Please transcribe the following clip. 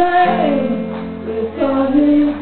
name, it's on his.